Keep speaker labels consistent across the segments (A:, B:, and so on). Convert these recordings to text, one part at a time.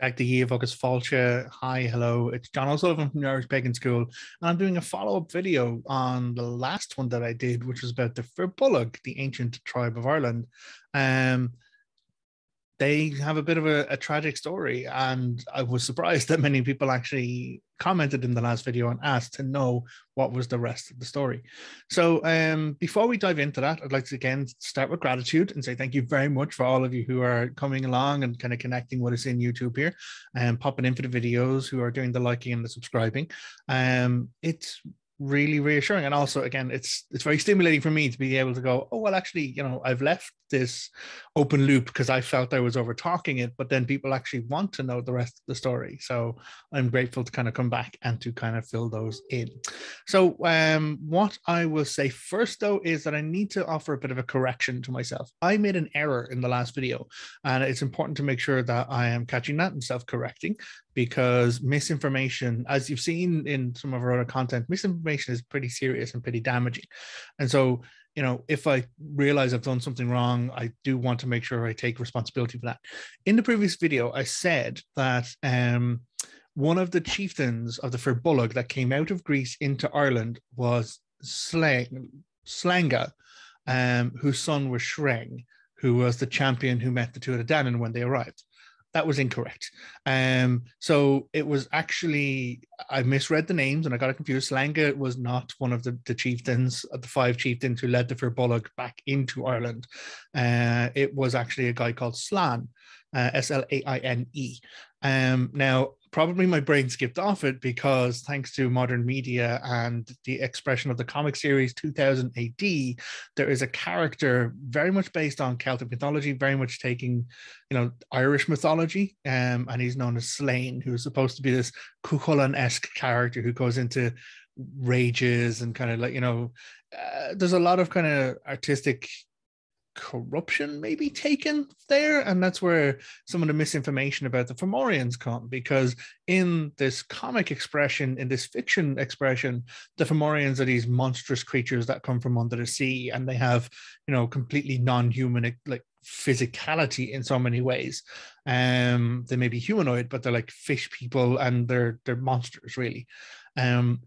A: Dag the Agus Falcha. Hi, hello. It's Jon O'Sullivan from the Irish Pagan School, and I'm doing a follow-up video on the last one that I did, which was about the Firbolg, the ancient tribe of Ireland. Um, they have a bit of a, a, tragic story. And I was surprised that many people actually commented in the last video and asked to know what was the rest of the story. So um, before we dive into that, I'd like to again start with gratitude and say thank you very much for all of you who are coming along and kind of connecting with us in YouTube here and popping in for the videos, who are doing the liking and the subscribing. Um, it's really reassuring. And also again it's it's very stimulating for me to be able to go oh well actually you know i've left this open loop because i felt i was over talking it. But then people actually want to know the rest of the story. So i'm grateful to kind of come back and to kind of fill those in. So um what i will say first though is that i need to offer a bit of a correction to myself. I made an error in the last video and it's important to make sure that i am catching that and self-correcting because misinformation, as you've seen in some of our other content, misinformation is pretty serious and pretty damaging. And so, you know, if I realize I've done something wrong, I do want to make sure I take responsibility for that. In the previous video, I said that um, one of the chieftains of the Firbolg that came out of Greece into Ireland was Slang, Slanga, um, whose son was Shreng, who was the champion who met the Tuatha Dé Danann when they arrived that was incorrect. Um, so it was actually I misread the names and I got it confused. Slanga was not one of the, the chieftains, of the five chieftains who led the Firbolg back into Ireland. Uh, it was actually a guy called Slan, uh, S L A I N E. Um, now probably my brain skipped off it because thanks to modern media and the expression of the comic series 2000 AD, there is a character very much based on Celtic mythology, very much taking, you know, Irish mythology, um, and he's known as Sláine, who's supposed to be this Cuchulainn-esque character who goes into rages and kind of like you know, uh, there's a lot of kind of artistic corruption maybe taken there and that's where some of the misinformation about the Fomorians come because in this comic expression in this fiction expression the Fomorians are these monstrous creatures that come from under the sea and they have you know completely non-human like physicality in so many ways. Um they may be humanoid but they're like fish people and they're they're monsters really. Um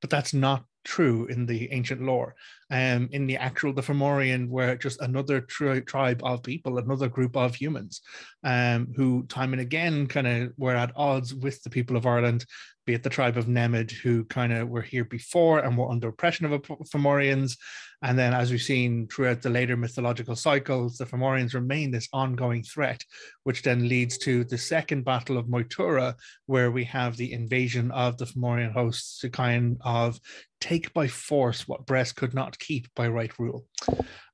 A: but that's not true in the ancient lore. Um, in the actual, the Fomorian were just another tri- tribe of people, another group of humans, um, who time and again kind of were at odds with the people of Ireland, be it the tribe of Nemed, who kind of were here before and were under oppression of Fomorians. And then, as we've seen throughout the later mythological cycles, the Fomorians remain this ongoing threat, which then leads to the second battle of Moytura, where we have the invasion of the Fomorian hosts to kind of take by force what Bres could not keep by right rule.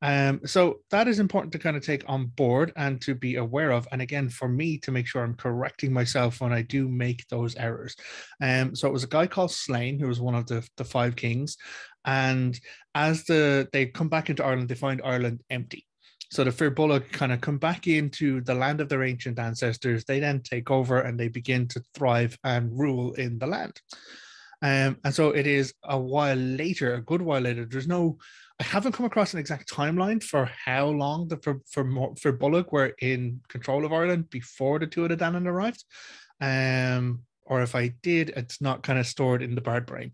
A: Um, so that is important to kind of take on board and to be aware of. And again, for me to make sure I'm correcting myself when I do make those errors. Um, so it was a guy called Sláine who was one of the, the five kings. And as the they come back into Ireland, they find Ireland empty. So the Firbolg kind of come back into the land of their ancient ancestors. They then take over and they begin to thrive and rule in the land. Um, and so it is a while later, a good while later. There's no, I haven't come across an exact timeline for how long the for more for Firbolg were in control of Ireland before the Tuatha Dé Danann arrived. Um, or if I did, it's not kind of stored in the bard brain.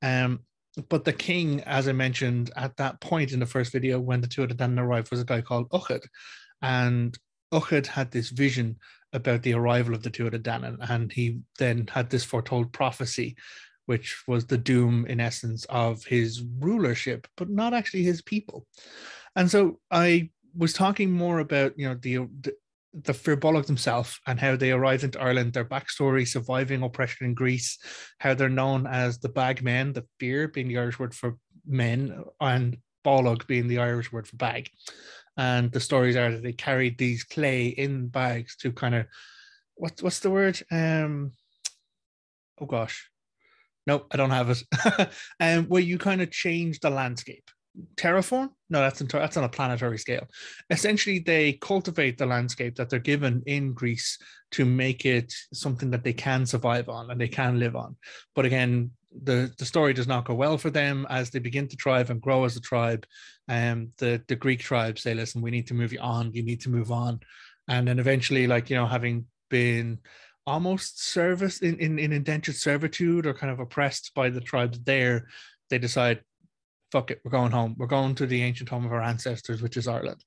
A: Um, but the king, as I mentioned at that point in the first video, when the Tuatha Dé Danann arrived, was a guy called Eochaid, and Eochaid had this vision about the arrival of the Tuatha Dé Danann, and he then had this foretold prophecy which was the doom, in essence, of his rulership, but not actually his people. And so I was talking more about, you know, the, the the Firbolg themselves and how they arrived into Ireland, their backstory, surviving oppression in Greece, how they're known as the bag men, the fear being the Irish word for men, and bolog being the Irish word for bag. And the stories are that they carried these clay in bags to kind of what what's the word? Um oh gosh, no, I don't have it. um, where you kind of change the landscape. Terraform? No, that's in, that's on a planetary scale. Essentially, they cultivate the landscape that they're given in Greece to make it something that they can survive on and they can live on. But again, the, the story does not go well for them as they begin to thrive and grow as a tribe. Um, the the Greek tribes say, "Listen, we need to move you on. You need to move on." And then eventually, like you know, having been almost service in, in, in indentured servitude or kind of oppressed by the tribes there, they decide, fuck it, we're going home. We're going to the ancient home of our ancestors, which is Ireland.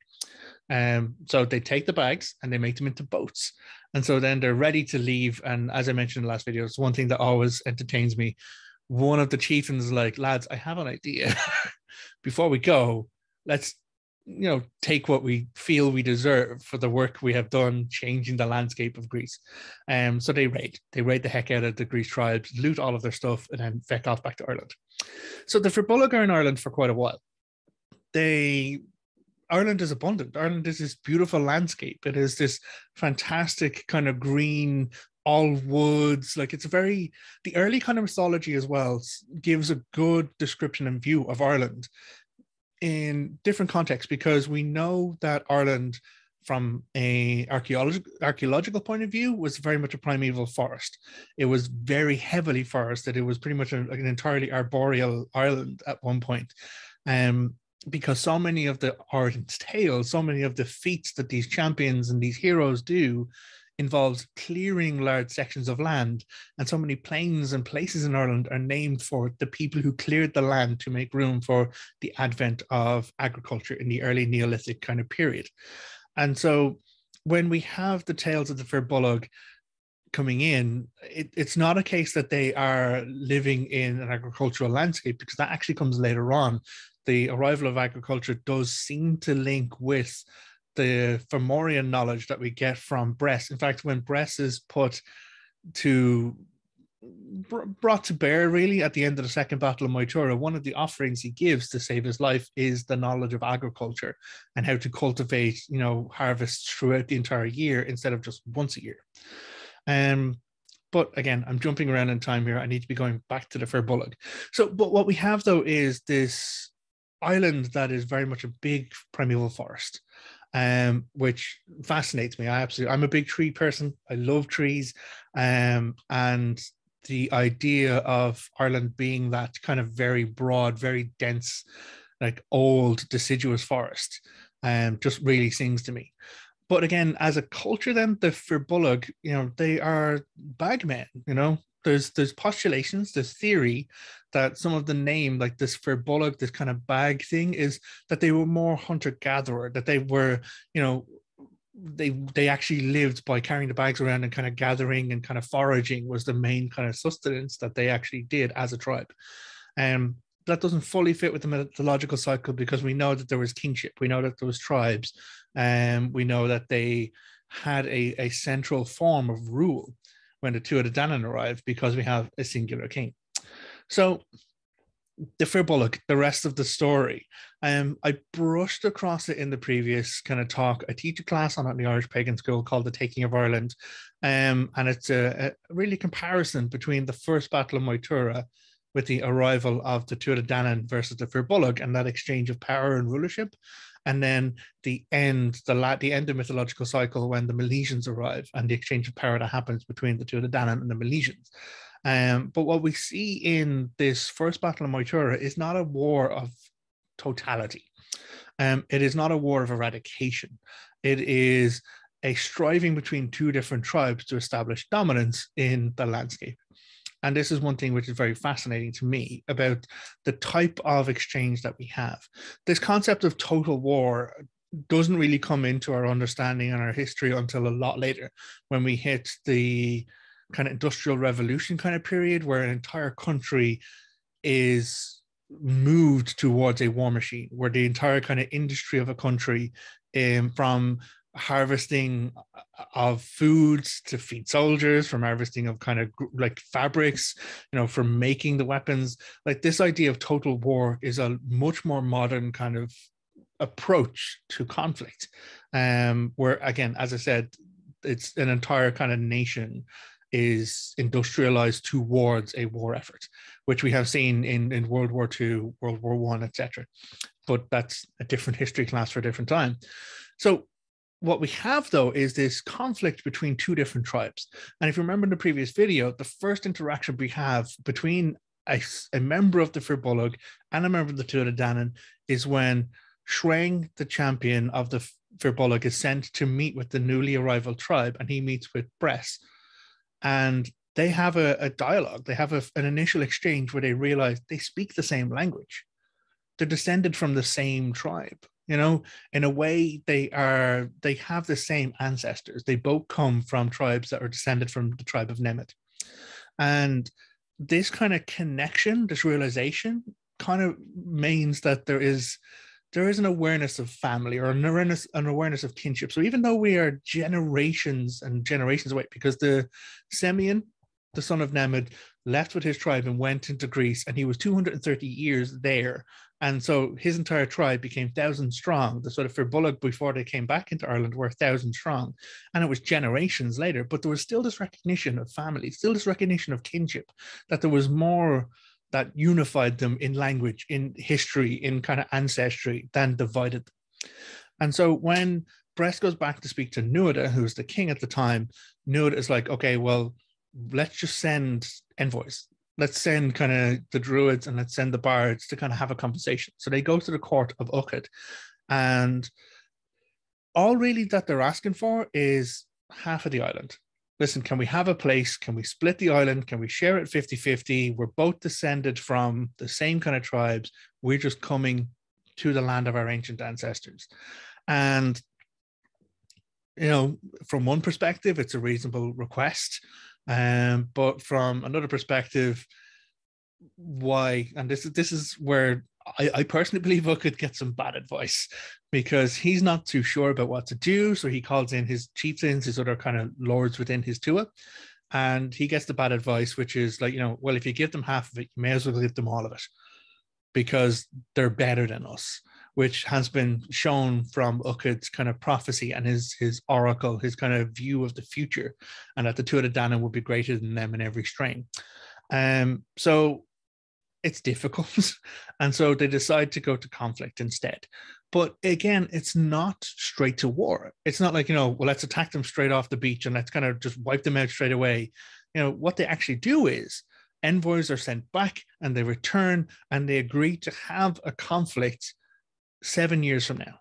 A: Um, so they take the bags and they make them into boats. And so then they're ready to leave. And as I mentioned in the last video, it's one thing that always entertains me. One of the chieftains like, lads, I have an idea. Before we go, let's you know take what we feel we deserve for the work we have done changing the landscape of Greece. Um, so they raid, they raid the heck out of the Greek tribes, loot all of their stuff, and then feck off back to Ireland. So the Firbolg are in Ireland for quite a while. They Ireland is abundant. Ireland is this beautiful landscape. It is this fantastic kind of green, all woods. Like it's a very the early kind of mythology as well gives a good description and view of Ireland in different contexts because we know that Ireland from a archaeological archaeological point of view was very much a primeval forest. It was very heavily forested. It was pretty much a, an entirely arboreal island at one point. Um, because so many of the Ireland's tales, so many of the feats that these champions and these heroes do involves clearing large sections of land. And so many plains and places in Ireland are named for the people who cleared the land to make room for the advent of agriculture in the early Neolithic kind of period. And so when we have the tales of the Fir Firbolg coming in, it, it's not a case that they are living in an agricultural landscape because that actually comes later on. The arrival of agriculture does seem to link with the Fomorian knowledge that we get from Bres. In fact, when Bres is put to brought to bear really at the end of the second battle of Moytura, one of the offerings he gives to save his life is the knowledge of agriculture and how to cultivate, you know, harvests throughout the entire year instead of just once a year. Um, but again, I'm jumping around in time here. I need to be going back to the Firbolg. So, but what we have though is this island that is very much a big primeval forest um, which fascinates me. I absolutely, I'm a big tree person. I love trees, um, and the idea of Ireland being that kind of very broad, very dense, like old deciduous forest, um, just really sings to me. But again, as a culture, then the Firbolg, you know, they are bagmen. You know, there's there's postulations, there's theory that some of the name, like this Firbolg, this kind of bag thing, is that they were more hunter gatherer, that they were, you know, they they actually lived by carrying the bags around and kind of gathering and kind of foraging was the main kind of sustenance that they actually did as a tribe. Um, that doesn't fully fit with the mythological cycle because we know that there was kingship, we know that there was tribes, and um, we know that they had a, a central form of rule when the Tuatha Dé Danann arrived because we have a singular king. So the Firbolg, the rest of the story. Um, I brushed across it in the previous kind of talk. I teach a class on in the Irish Pagan School called The Taking of Ireland. Um, and it's a, a really comparison between the first Battle of Moytura with the arrival of the Dé Danann versus the Firbolg and that exchange of power and rulership and then the end, the la- the end of mythological cycle when the Milesians arrive and the exchange of power that happens between the two, the Danann and the Milesians. Um, but what we see in this first battle of Moytura is not a war of totality. Um, it is not a war of eradication. It is a striving between two different tribes to establish dominance in the landscape. And this is one thing which is very fascinating to me about the type of exchange that we have. This concept of total war doesn't really come into our understanding and our history until a lot later when we hit the kind of industrial revolution kind of period where an entire country is moved towards a war machine where the entire kind of industry of a country um, from harvesting of foods to feed soldiers from harvesting of kind of like fabrics you know from making the weapons. Like this idea of total war is a much more modern kind of approach to conflict um where again as i said it's an entire kind of nation is industrialized towards a war effort which we have seen in in world war ii world war one etc but that's a different history class for a different time. So what we have though is this conflict between two different tribes. And if you remember in the previous video, the first interaction we have between a, a member of the Firbolg and a member of the Tuatha Danann is when Shreng, the champion of the Firbolg is sent to meet with the newly arrival tribe, and he meets with Bress, and they have a, a dialogue. They have a, an initial exchange where they realize they speak the same language. They're descended from the same tribe. You know, in a way, they are they have the same ancestors. They both come from tribes that are descended from the tribe of Nemed, and this kind of connection, this realization, kind of means that there is there is an awareness of family or an awareness an awareness of kinship. So even though we are generations and generations away, because the Semyon, the son of Nemed, left with his tribe and went into Greece, and he was 230 years there. And so his entire tribe became thousand strong. The sort of Firbolg before they came back into Ireland were thousand strong. And it was generations later, but there was still this recognition of family, still this recognition of kinship, that there was more that unified them in language, in history, in kind of ancestry than divided them. And so when Bress goes back to speak to Nuada, who's the king at the time, Nuada is like, okay, well, let's just send envoys. Let's send kind of the druids and let's send the bards to kind of have a conversation. So they go to the court of Eochaid, and all really that they're asking for is half of the island. Listen, can we have a place? Can we split the island? Can we share it 50 50? We're both descended from the same kind of tribes. We're just coming to the land of our ancient ancestors. And, you know, from one perspective, it's a reasonable request. Um, but from another perspective, why? And this is this is where I, I personally believe I could get some bad advice because he's not too sure about what to do. So he calls in his chieftains, his other kind of lords within his Tuath, and he gets the bad advice, which is like, you know, well, if you give them half of it, you may as well give them all of it because they're better than us which has been shown from Eochaid's kind of prophecy and his his oracle, his kind of view of the future, and that the Tuatha Dé Danann would be greater than them in every strain. Um, so it's difficult, and so they decide to go to conflict instead. But again, it's not straight to war. It's not like you know, well, let's attack them straight off the beach and let's kind of just wipe them out straight away. You know, what they actually do is envoys are sent back and they return and they agree to have a conflict seven years from now.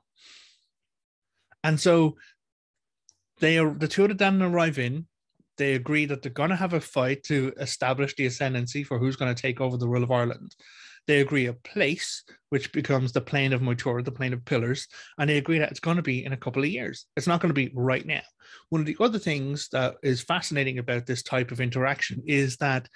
A: And so they are the two of them arrive in. They agree that they're going to have a fight to establish the ascendancy for who's going to take over the rule of Ireland. They agree a place, which becomes the plain of Moytura, the plain of pillars, and they agree that it's going to be in a couple of years. It's not going to be right now. One of the other things that is fascinating about this type of interaction is that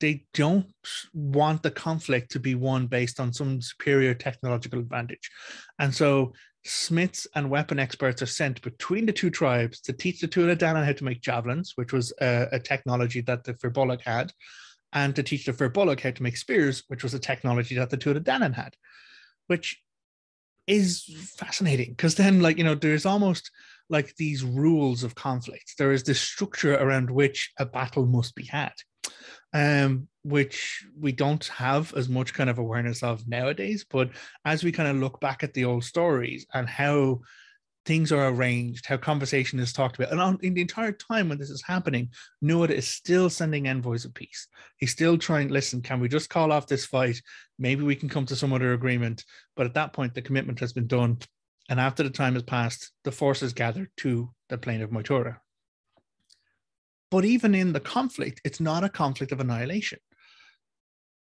A: they don't want the conflict to be won based on some superior technological advantage. And so smiths and weapon experts are sent between the two tribes to teach the Tuatha Danann how to make javelins, which was a, a technology that the Firbolg had, and to teach the Firbolg how to make spears, which was a technology that the Tuatha Danann had, which is fascinating because then, like, you know, there's almost like these rules of conflict. There is this structure around which a battle must be had um, which we don't have as much kind of awareness of nowadays. But as we kind of look back at the old stories and how things are arranged, how conversation is talked about, and on, in the entire time when this is happening, Nuada is still sending envoys of peace. He's still trying. Listen, can we just call off this fight? Maybe we can come to some other agreement. But at that point, the commitment has been done, and after the time has passed, the forces gather to the plain of Moytura. But even in the conflict, it's not a conflict of annihilation.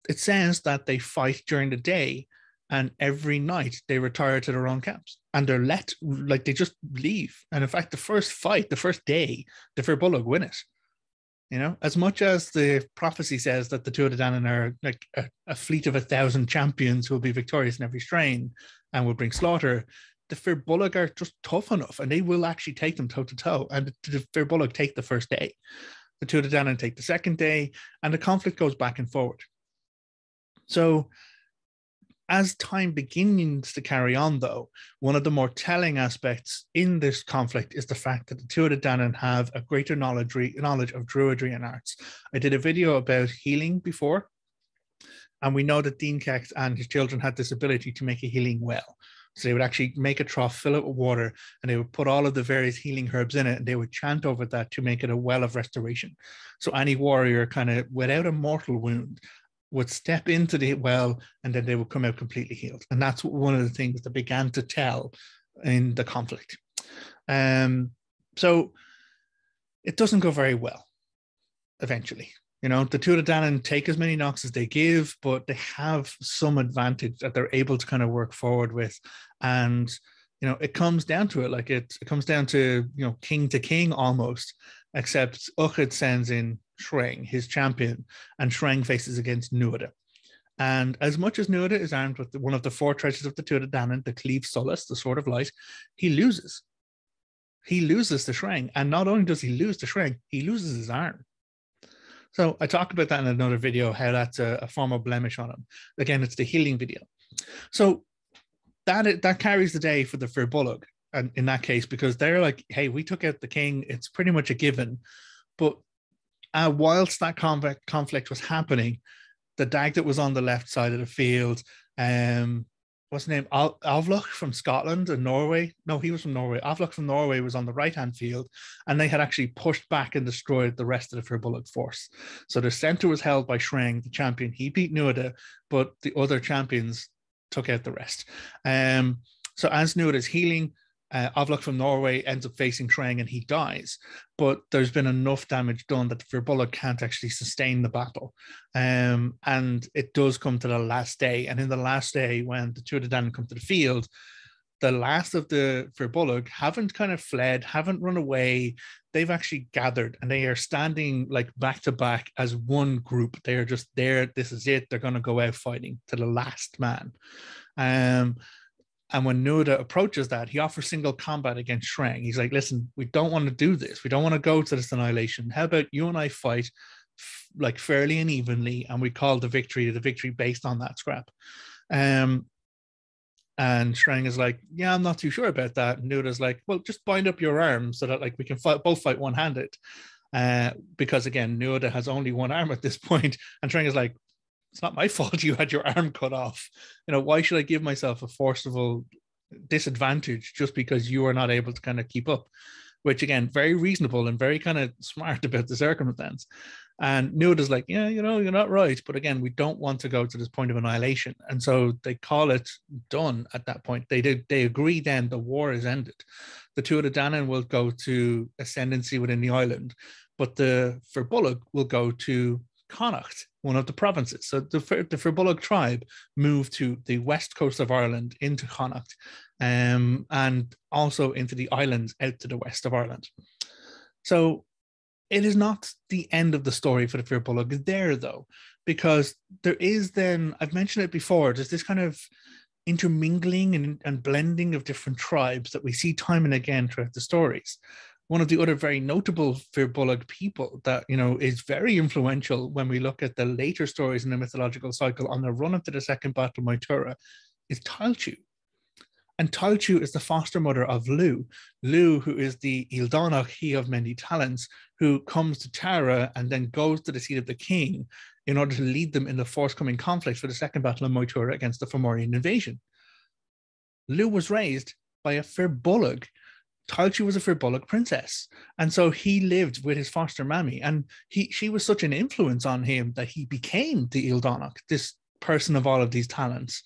A: It says that they fight during the day and every night they retire to their own camps and they're let, like they just leave. And in fact, the first fight, the first day, the Firbolg win it. You know, as much as the prophecy says that the Tuatha Danann are like a, a, fleet of a thousand champions who will be victorious in every strain and will bring slaughter, the Firbolg are just tough enough and they will actually take them toe to toe. And the Firbolg take the first day, the Tuatha Danann take the second day, and the conflict goes back and forward. So, as time begins to carry on, though, one of the more telling aspects in this conflict is the fact that the Tuatha Danann have a greater knowledge, knowledge of druidry and arts. I did a video about healing before, and we know that Dian Cecht and his children had this ability to make a healing well. So they would actually make a trough, fill it with water, and they would put all of the various healing herbs in it, and they would chant over that to make it a well of restoration. So any warrior, kind of without a mortal wound, would step into the well, and then they would come out completely healed. And that's one of the things that began to tell in the conflict. Um, so it doesn't go very well eventually. You know, the two of Tuatha Danann take as many knocks as they give, but they have some advantage that they're able to kind of work forward with. And, you know, it comes down to it. Like it, it comes down to, you know, king to king almost, except Eochaid sends in Shreng, his champion, and Shreng faces against Nuada. And as much as Nuada is armed with one of the four treasures of the Tuatha Danann, the Claíomh Solais, the Sword of Light, he loses. He loses the Shreng. And not only does he lose the Shreng, he loses his arm. So I talked about that in another video, how that's a, a form of blemish on him. Again, it's the healing video. So that that carries the day for the Fir Bolg and in that case, because they're like, hey, we took out the king, it's pretty much a given. But uh, whilst that conflict conflict was happening, the dag that was on the left side of the field, um, what's his name? Al- from Scotland and Norway. No, he was from Norway. Avlok from Norway was on the right hand field, and they had actually pushed back and destroyed the rest of the Fir Bolg force. So the center was held by Shreng, the champion. He beat Nuada, but the other champions took out the rest. Um, so as Nuada's healing, uh, Avlok from Norway ends up facing Shreng and he dies. But there's been enough damage done that the can't actually sustain the battle. Um, and it does come to the last day. And in the last day, when the Tuatha Danann come to the field, the last of the Fir haven't kind of fled, haven't run away. They've actually gathered and they are standing like back to back as one group. They are just there. This is it. They're going to go out fighting to the last man. Um, and when Nuada approaches that, he offers single combat against Shreng. He's like, listen, we don't want to do this. We don't want to go to this annihilation. How about you and I fight f- like fairly and evenly, and we call the victory the victory based on that scrap. Um, and Shreng is like, yeah, I'm not too sure about that. And Nuada's like, well, just bind up your arms so that like we can fight both fight one handed. Uh, because again, Nuada has only one arm at this point, and Shreng is like, it's not my fault you had your arm cut off. You know, why should I give myself a forcible disadvantage just because you are not able to kind of keep up? Which again, very reasonable and very kind of smart about the circumstance. And Nuada's like, yeah, you know, you're not right. But again, we don't want to go to this point of annihilation. And so they call it done at that point. They did they agree then the war is ended. The Tuatha Dé Danann will go to ascendancy within the island, but the Fir Bolg will go to Connacht, one of the provinces. So the, the Fir Bolg tribe moved to the west coast of Ireland into Connacht um, and also into the islands out to the west of Ireland. So it is not the end of the story for the Fir Bolg there, though, because there is then, I've mentioned it before, there's this kind of intermingling and, and blending of different tribes that we see time and again throughout the stories one of the other very notable Fir Bolg people that you know is very influential when we look at the later stories in the mythological cycle on the run up to the second battle of Moytura is Tailtiu. And Tailtiu is the foster mother of Lugh. Lugh, who is the Ildánach, he of many talents, who comes to Tara and then goes to the seat of the king in order to lead them in the forthcoming conflict for the second battle of Moytura against the Fomorian invasion. Lugh was raised by a Fir Tailtiu was a Fir Bolg princess, and so he lived with his foster mammy, and he she was such an influence on him that he became the Ildánach, this person of all of these talents,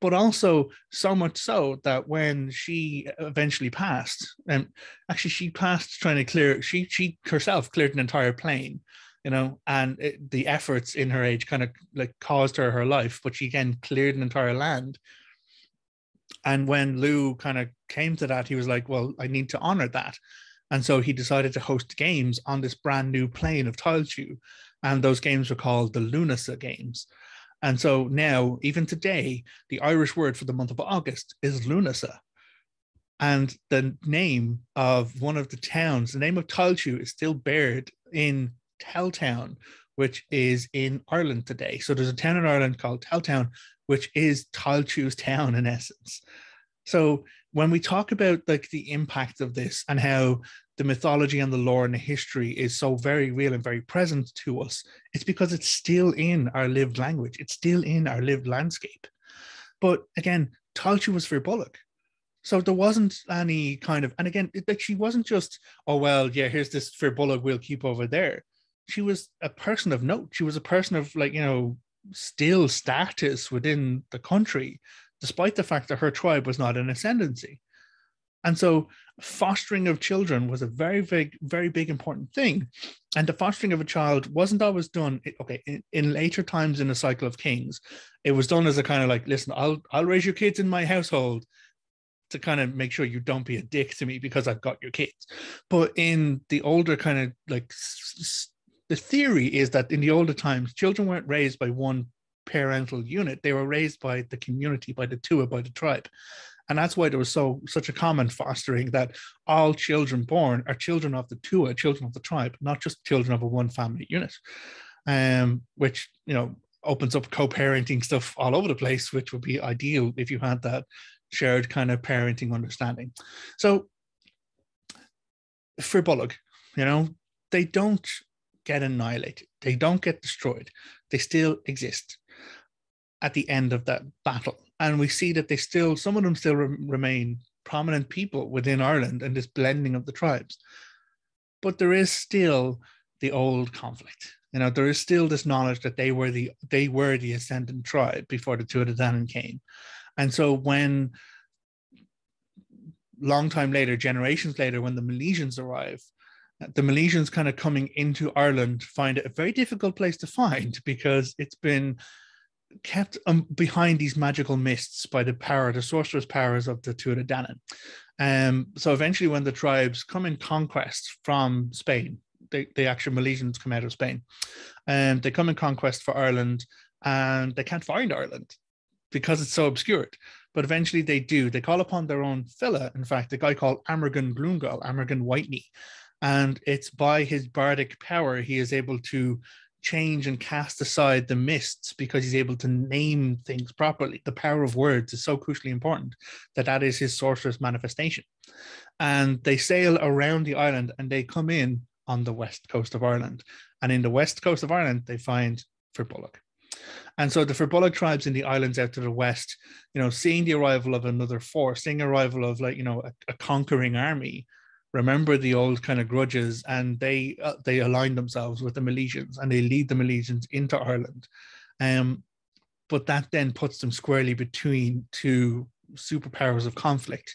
A: but also so much so that when she eventually passed, and actually she passed trying to clear, she she herself cleared an entire plane you know, and it, the efforts in her age kind of like caused her her life, but she again cleared an entire land and when Lugh kind of came to that, he was like, well, I need to honor that. And so he decided to host games on this brand new plane of Tailtiu. And those games were called the Lunasa Games. And so now, even today, the Irish word for the month of August is Lunasa. And the name of one of the towns, the name of Tailtiu is still buried in Teltown, which is in Ireland today. So there's a town in Ireland called Teltown, which is Tailtiu's town in essence. So when we talk about like the impact of this and how the mythology and the lore and the history is so very real and very present to us, it's because it's still in our lived language. It's still in our lived landscape. But again, Tailtiu was Fir Bolg. So there wasn't any kind of, and again, like she wasn't just, oh well, yeah, here's this Fir Bolg we'll keep over there. She was a person of note. She was a person of like, you know, still status within the country, despite the fact that her tribe was not in ascendancy. And so fostering of children was a very, big, very big important thing. And the fostering of a child wasn't always done. Okay, in, in later times in the cycle of kings, it was done as a kind of like, listen, I'll I'll raise your kids in my household to kind of make sure you don't be a dick to me because I've got your kids. But in the older kind of like the theory is that in the older times, children weren't raised by one parental unit; they were raised by the community, by the Tuatha, by the tribe, and that's why there was so such a common fostering that all children born are children of the Tuatha, children of the tribe, not just children of a one family unit. Um, which you know opens up co-parenting stuff all over the place, which would be ideal if you had that shared kind of parenting understanding. So Fir Bolg, you know, they don't get annihilated. They don't get destroyed. They still exist at the end of that battle. And we see that they still, some of them still re- remain prominent people within Ireland and this blending of the tribes. But there is still the old conflict. You know, there is still this knowledge that they were the they were the ascendant tribe before the Tuatha came. And so when long time later, generations later, when the Milesians arrive, the Milesians kind of coming into Ireland find it a very difficult place to find because it's been kept um, behind these magical mists by the power, the sorcerous powers of the Tuatha Danann. Um, so eventually, when the tribes come in conquest from Spain, they, the actual Milesians come out of Spain, and um, they come in conquest for Ireland, and they can't find Ireland because it's so obscured. But eventually they do. They call upon their own fella, in fact, a guy called Amergin Glúngel, Amergin Whiteknee. And it's by his bardic power he is able to change and cast aside the mists because he's able to name things properly. The power of words is so crucially important that that is his sorceress manifestation. And they sail around the island and they come in on the west coast of Ireland. And in the west coast of Ireland, they find Firbolg. And so the Firbolg tribes in the islands out to the west, you know, seeing the arrival of another force, seeing arrival of like, you know, a, a conquering army, remember the old kind of grudges and they uh, they align themselves with the Milesians and they lead the Milesians into Ireland. Um, but that then puts them squarely between two superpowers of conflict.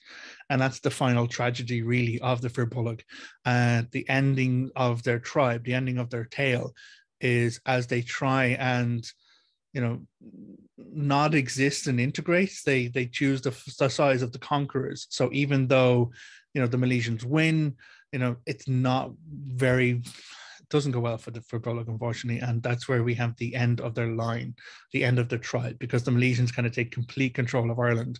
A: And that's the final tragedy, really, of the Firbolg. Uh, the ending of their tribe, the ending of their tale is as they try and you know not exist and integrate they they choose the, the size of the conquerors so even though you know the Milesians win you know it's not very doesn't go well for the for Bolog, unfortunately and that's where we have the end of their line the end of their tribe because the Milesians kind of take complete control of ireland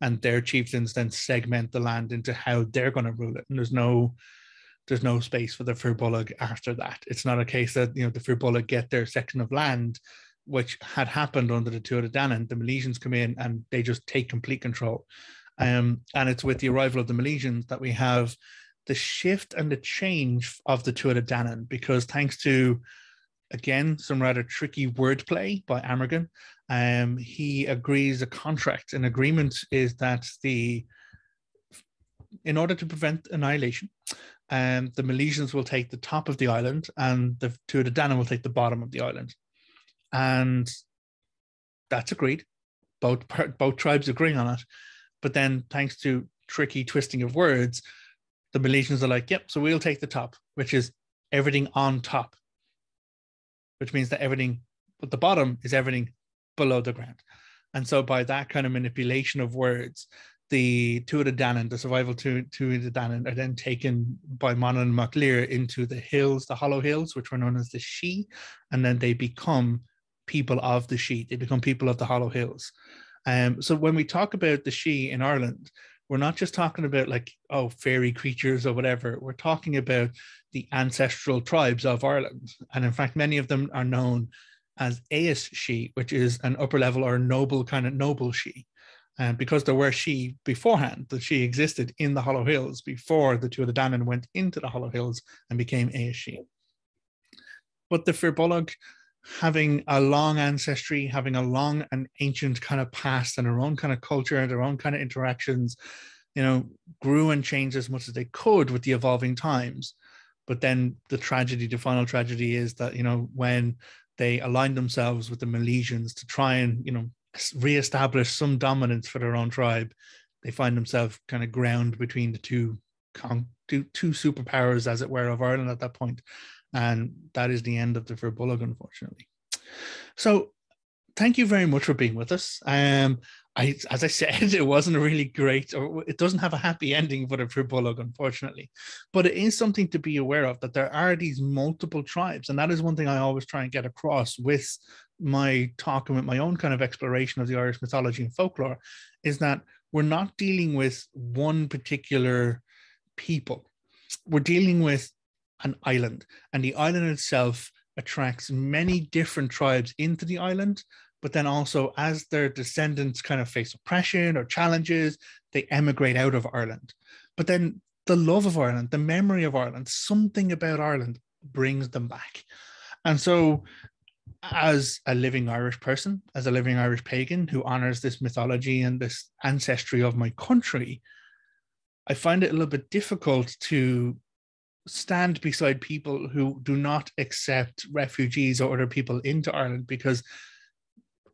A: and their chieftains then segment the land into how they're going to rule it and there's no there's no space for the Firbolg after that. It's not a case that you know the Firbolg get their section of land which had happened under the Tuatha Danann. The Milesians come in and they just take complete control. Um, and it's with the arrival of the Milesians that we have the shift and the change of the Tuatha Danann, because thanks to, again, some rather tricky wordplay by Amergin, um, he agrees a contract. An agreement is that the, in order to prevent annihilation, um, the Milesians will take the top of the island and the Tuatha Danann will take the bottom of the island and that's agreed. Both both tribes agree on it, but then thanks to tricky twisting of words, the Milesians are like, "Yep, so we'll take the top, which is everything on top, which means that everything at the bottom is everything below the ground." And so by that kind of manipulation of words, the Tuatha Danann, the survival the Danann, are then taken by Manannán MacLir into the hills, the Hollow Hills, which were known as the Sídhe, and then they become people of the Sídhe. They become people of the Hollow Hills. Um, so when we talk about the she in Ireland, we're not just talking about like oh fairy creatures or whatever. We're talking about the ancestral tribes of Ireland, and in fact, many of them are known as Aes Sídhe, which is an upper level or noble kind of noble she. And because there were she beforehand, that she existed in the Hollow Hills before the Tuatha Dé Danann went into the Hollow Hills and became Aes Sídhe. But the Firbolg having a long ancestry, having a long and ancient kind of past and their own kind of culture, and their own kind of interactions, you know, grew and changed as much as they could with the evolving times. But then the tragedy, the final tragedy is that, you know, when they aligned themselves with the Milesians to try and, you know, reestablish some dominance for their own tribe, they find themselves kind of ground between the two, two, two superpowers, as it were, of Ireland at that point. And that is the end of the Firbolg, unfortunately. So thank you very much for being with us. Um, I, as I said, it wasn't really great, or it doesn't have a happy ending for the Firbolg, unfortunately. But it is something to be aware of that there are these multiple tribes, and that is one thing I always try and get across with my talk and with my own kind of exploration of the Irish mythology and folklore, is that we're not dealing with one particular people. We're dealing with an island, and the island itself attracts many different tribes into the island but then also as their descendants kind of face oppression or challenges, they emigrate out of Ireland. But then the love of Ireland, the memory of Ireland, something about Ireland brings them back. And so, as a living Irish person, as a living Irish pagan who honors this mythology and this ancestry of my country, I find it a little bit difficult to stand beside people who do not accept refugees or other people into Ireland because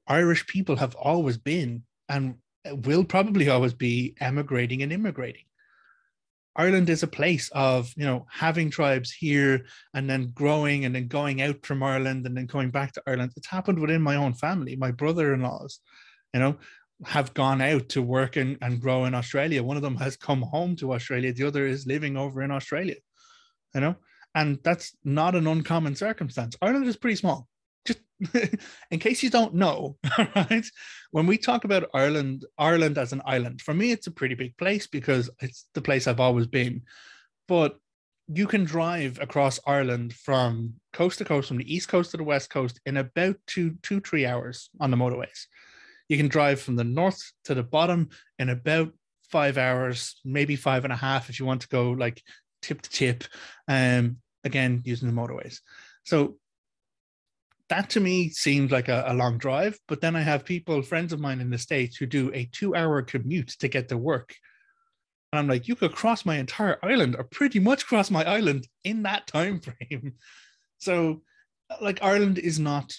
A: Irish people have always been and will probably always be emigrating and immigrating. Ireland is a place of, you know, having tribes here and then growing and then going out from Ireland and then coming back to Ireland. It's happened within my own family. My brother-in-laws, you know, have gone out to work and, and grow in Australia. One of them has come home to Australia. The other is living over in Australia, you know, and that's not an uncommon circumstance. Ireland is pretty small just in case you don't know, right? When we talk about Ireland, Ireland as an island, for me, it's a pretty big place because it's the place I've always been. But you can drive across Ireland from coast to coast, from the east coast to the west coast, in about two, two, three hours on the motorways. You can drive from the north to the bottom in about five hours, maybe five and a half if you want to go like tip to tip. Um, again, using the motorways. So that to me seems like a, a, long drive. But then I have people, friends of mine in the States, who do a two hour commute to get to work. And I'm like, you could cross my entire island or pretty much cross my island in that time frame. So, like, Ireland is not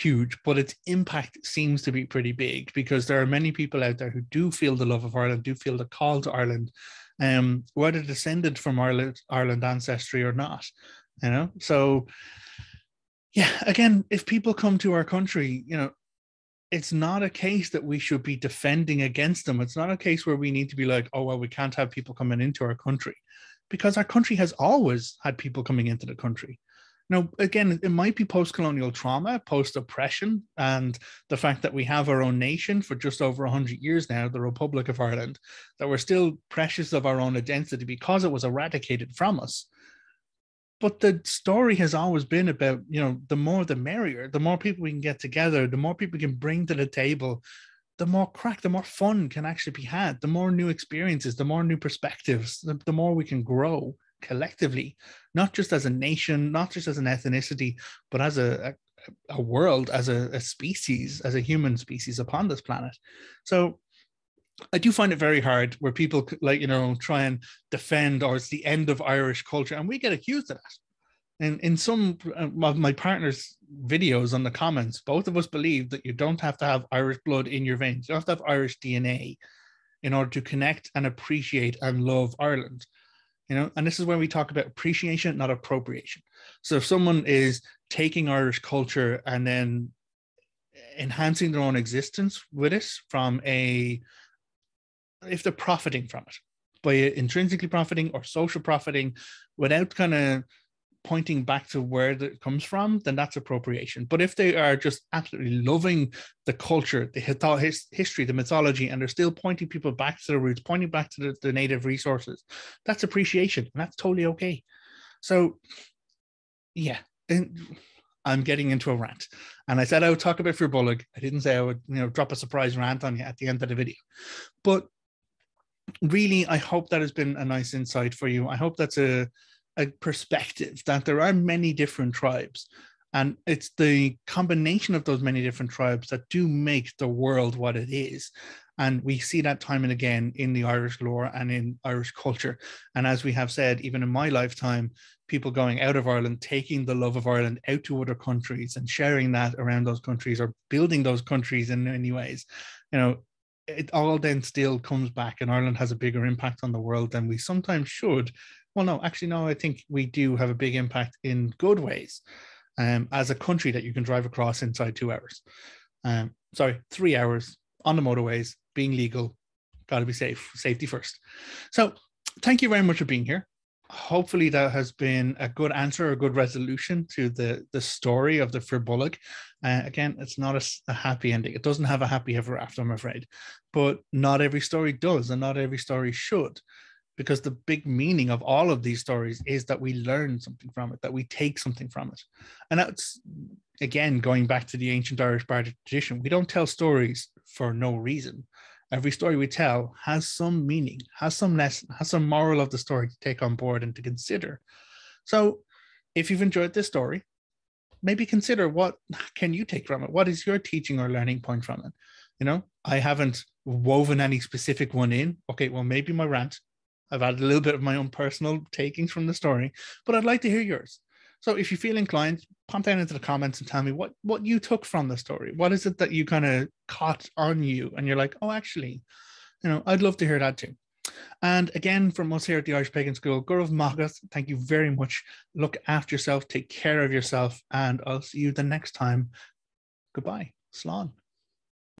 A: huge, but its impact seems to be pretty big because there are many people out there who do feel the love of Ireland, do feel the call to Ireland, um, whether descended from Ireland, Ireland ancestry or not. You know, so yeah, again, if people come to our country, you know, it's not a case that we should be defending against them. It's not a case where we need to be like, oh, well, we can't have people coming into our country because our country has always had people coming into the country. Now, again, it might be post colonial trauma, post oppression, and the fact that we have our own nation for just over 100 years now, the Republic of Ireland, that we're still precious of our own identity because it was eradicated from us. But the story has always been about you know the more the merrier the more people we can get together the more people we can bring to the table the more crack the more fun can actually be had the more new experiences the more new perspectives the, the more we can grow collectively not just as a nation not just as an ethnicity but as a, a, a world as a, a species as a human species upon this planet so I do find it very hard where people like you know try and defend or it's the end of Irish culture, and we get accused of that. And in some uh, of my partner's videos on the comments, both of us believe that you don't have to have Irish blood in your veins. You have to have Irish DNA in order to connect and appreciate and love Ireland. You know, and this is when we talk about appreciation, not appropriation. So if someone is taking Irish culture and then enhancing their own existence with it from a if they're profiting from it by intrinsically profiting or social profiting without kind of pointing back to where it comes from, then that's appropriation. But if they are just absolutely loving the culture, the history, the mythology, and they're still pointing people back to the roots, pointing back to the, the native resources, that's appreciation, and that's totally okay. So, yeah, I'm getting into a rant, and I said I would talk about Firbolg. I didn't say I would, you know, drop a surprise rant on you at the end of the video, but really, I hope that has been a nice insight for you. I hope that's a, a perspective that there are many different tribes. And it's the combination of those many different tribes that do make the world what it is. And we see that time and again in the Irish lore and in Irish culture. And as we have said, even in my lifetime, people going out of Ireland, taking the love of Ireland out to other countries and sharing that around those countries or building those countries in many ways. You know, it all then still comes back, and Ireland has a bigger impact on the world than we sometimes should. Well, no, actually, no, I think we do have a big impact in good ways um, as a country that you can drive across inside two hours. Um, sorry, three hours on the motorways, being legal, got to be safe, safety first. So, thank you very much for being here. Hopefully, that has been a good answer, a good resolution to the the story of the Fir Uh, again, it's not a, a, happy ending. It doesn't have a happy ever after, I'm afraid. But not every story does, and not every story should because the big meaning of all of these stories is that we learn something from it, that we take something from it. And that's again going back to the ancient Irish bardic tradition. We don't tell stories for no reason. Every story we tell has some meaning, has some lesson, has some moral of the story to take on board and to consider. So if you've enjoyed this story, maybe consider what can you take from it? What is your teaching or learning point from it? You know, I haven't woven any specific one in. Okay, well, maybe my rant I've added a little bit of my own personal takings from the story, but I'd like to hear yours. So if you feel inclined, pop down into the comments and tell me what what you took from the story. What is it that you kind of caught on you, and you're like, oh, actually, you know, I'd love to hear that too. And again, from us here at the Irish Pagan School, Gurav Magas, thank you very much. Look after yourself, take care of yourself, and I'll see you the next time. Goodbye. Slán.